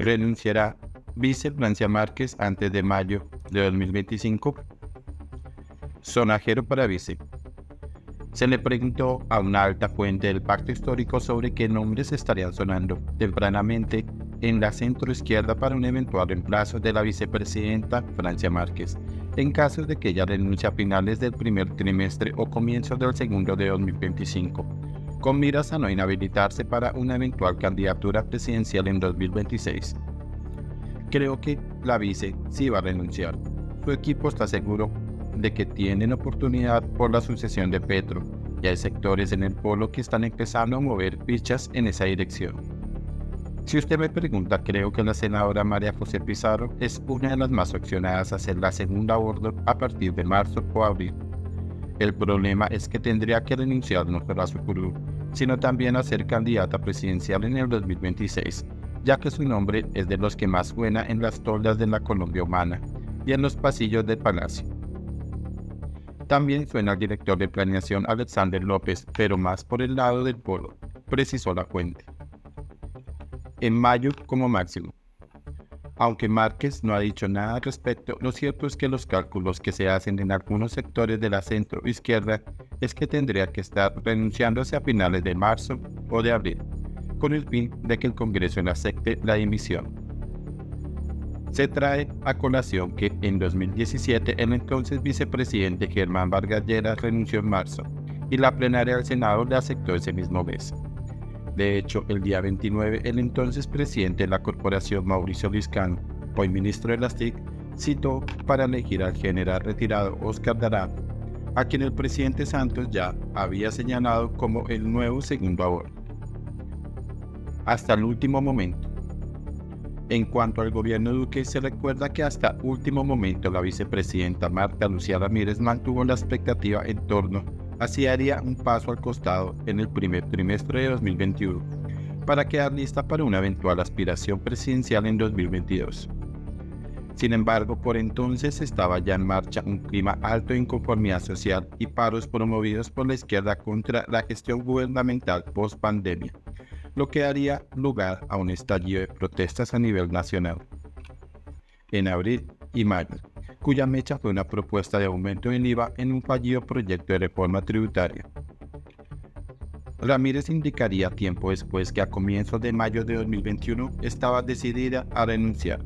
¿Renunciará vice Francia Márquez antes de mayo de 2025? Sonajero para vice. Se le preguntó a una alta fuente del pacto histórico sobre qué nombres estarían sonando tempranamente en la centroizquierda para un eventual reemplazo de la vicepresidenta Francia Márquez, en caso de que ella renuncie a finales del primer trimestre o comienzos del segundo de 2025, con miras a no inhabilitarse para una eventual candidatura presidencial en 2026. Creo que la vice sí va a renunciar. Su equipo está seguro de que tienen oportunidad por la sucesión de Petro y hay sectores en el polo que están empezando a mover fichas en esa dirección. Si usted me pregunta, creo que la senadora María José Pizarro es una de las más opcionadas a ser la segunda bordo a partir de marzo o abril. El problema es que tendría que renunciar no solo a su curul, sino también a ser candidata presidencial en el 2026, ya que su nombre es de los que más suena en las toldas de la Colombia humana y en los pasillos del palacio. También suena el director de planeación Alexander López, pero más por el lado del polo, precisó la fuente. En mayo como máximo. Aunque Márquez no ha dicho nada al respecto, lo cierto es que los cálculos que se hacen en algunos sectores de la centro izquierda es que tendría que estar renunciándose a finales de marzo o de abril, con el fin de que el Congreso no acepte la dimisión se trae a colación que en 2017 el entonces vicepresidente Germán Vargas Lleras renunció en marzo y la plenaria del Senado le aceptó ese mismo mes. De hecho, el día 29, el entonces presidente de la corporación Mauricio Liscano, hoy ministro de las TIC, citó para elegir al general retirado Oscar Darán, a quien el presidente Santos ya había señalado como el nuevo segundo aborto. Hasta el último momento, en cuanto al gobierno Duque, se recuerda que hasta último momento la vicepresidenta Marta Lucía Ramírez mantuvo la expectativa en torno a si haría un paso al costado en el primer trimestre de 2021 para quedar lista para una eventual aspiración presidencial en 2022. Sin embargo, por entonces estaba ya en marcha un clima alto de inconformidad social y paros promovidos por la izquierda contra la gestión gubernamental post pandemia lo que daría lugar a un estallido de protestas a nivel nacional. En abril y mayo, cuya mecha fue una propuesta de aumento en IVA en un fallido proyecto de reforma tributaria. Ramírez indicaría tiempo después que a comienzos de mayo de 2021 estaba decidida a renunciar,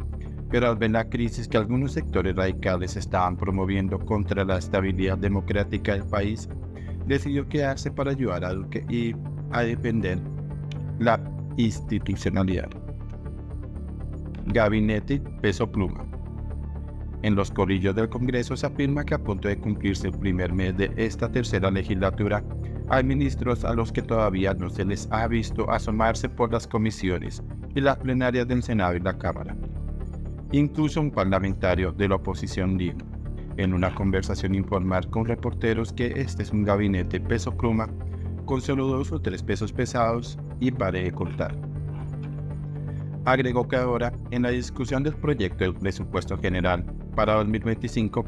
pero al ver la crisis que algunos sectores radicales estaban promoviendo contra la estabilidad democrática del país, decidió quedarse para ayudar a y a defender la institucionalidad. Gabinete Peso Pluma. En los corrillos del Congreso se afirma que a punto de cumplirse el primer mes de esta tercera legislatura, hay ministros a los que todavía no se les ha visto asomarse por las comisiones y las plenarias del Senado y la Cámara. Incluso un parlamentario de la oposición dijo, en una conversación informal con reporteros, que este es un gabinete peso pluma con solo dos o tres pesos pesados y pare de cortar. Agregó que ahora, en la discusión del proyecto del presupuesto general para 2025,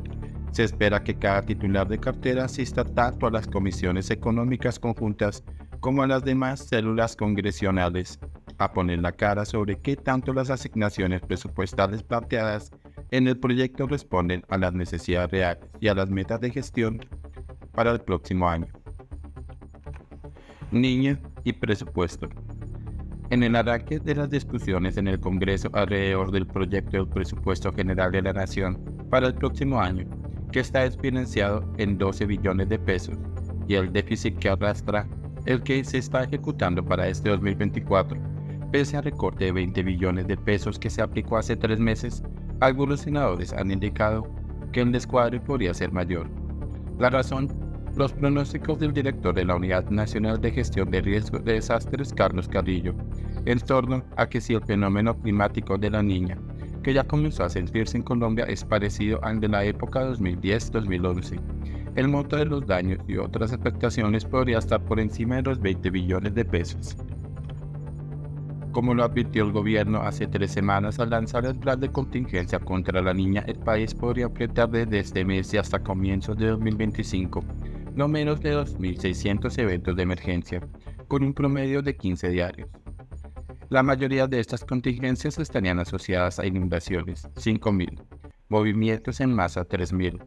se espera que cada titular de cartera asista tanto a las comisiones económicas conjuntas como a las demás células congresionales a poner la cara sobre qué tanto las asignaciones presupuestales planteadas en el proyecto responden a las necesidades reales y a las metas de gestión para el próximo año. Niña y presupuesto. En el arranque de las discusiones en el Congreso alrededor del proyecto del presupuesto general de la Nación para el próximo año, que está financiado en 12 billones de pesos, y el déficit que arrastra el que se está ejecutando para este 2024, pese al recorte de 20 billones de pesos que se aplicó hace tres meses, algunos senadores han indicado que el descuadre podría ser mayor. La razón los pronósticos del director de la Unidad Nacional de Gestión de Riesgos de Desastres, Carlos Carrillo, en torno a que si el fenómeno climático de la niña, que ya comenzó a sentirse en Colombia, es parecido al de la época 2010-2011, el monto de los daños y otras afectaciones podría estar por encima de los 20 billones de pesos. Como lo advirtió el gobierno hace tres semanas al lanzar el plan de contingencia contra la niña, el país podría enfrentar desde este mes y hasta comienzos de 2025 no menos de 2.600 eventos de emergencia, con un promedio de 15 diarios. La mayoría de estas contingencias estarían asociadas a inundaciones, 5.000, movimientos en masa, 3.000,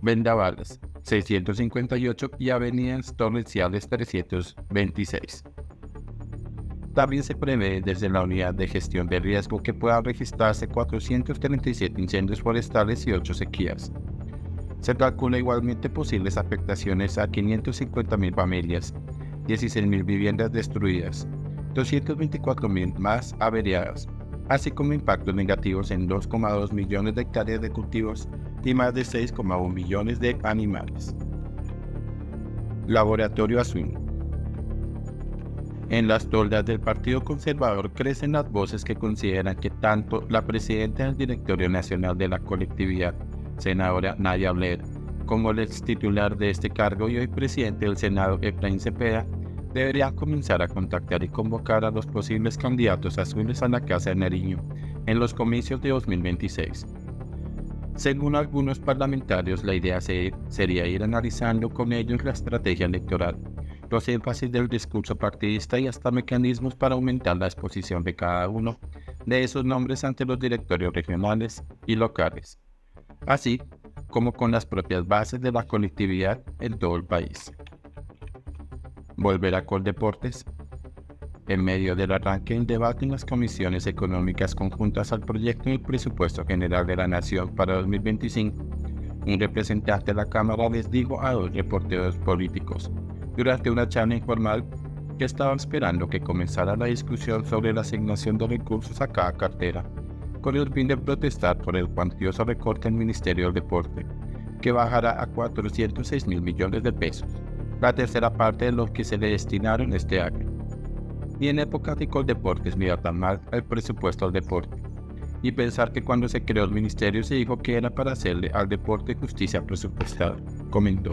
vendavales, 658 y avenidas torrenciales, 326. También se prevé desde la unidad de gestión de riesgo que puedan registrarse 437 incendios forestales y 8 sequías. Se calcula igualmente posibles afectaciones a 550.000 familias, 16.000 viviendas destruidas, 224.000 más averiadas, así como impactos negativos en 2,2 millones de hectáreas de cultivos y más de 6,1 millones de animales. Laboratorio Azul En las toldas del Partido Conservador crecen las voces que consideran que tanto la presidenta del Directorio Nacional de la Colectividad, senadora Nadia Blair, como el ex titular de este cargo y hoy presidente del Senado, Efraín Cepeda, deberían comenzar a contactar y convocar a los posibles candidatos azules a la Casa de Nariño en los comicios de 2026. Según algunos parlamentarios, la idea sería ir analizando con ellos la estrategia electoral, los énfasis del discurso partidista y hasta mecanismos para aumentar la exposición de cada uno de esos nombres ante los directorios regionales y locales, así como con las propias bases de la colectividad en todo el país volver a Coldeportes. En medio del arranque del debate en las comisiones económicas conjuntas al proyecto del presupuesto general de la Nación para 2025, un representante de la Cámara les dijo a dos reporteros políticos, durante una charla informal, que estaban esperando que comenzara la discusión sobre la asignación de recursos a cada cartera, con el fin de protestar por el cuantioso recorte el Ministerio del Deporte, que bajará a 406 mil millones de pesos la tercera parte de los que se le destinaron este año. Y en época de Coldeportes mira tan mal el presupuesto al deporte. Y pensar que cuando se creó el ministerio se dijo que era para hacerle al deporte justicia presupuestal, comentó.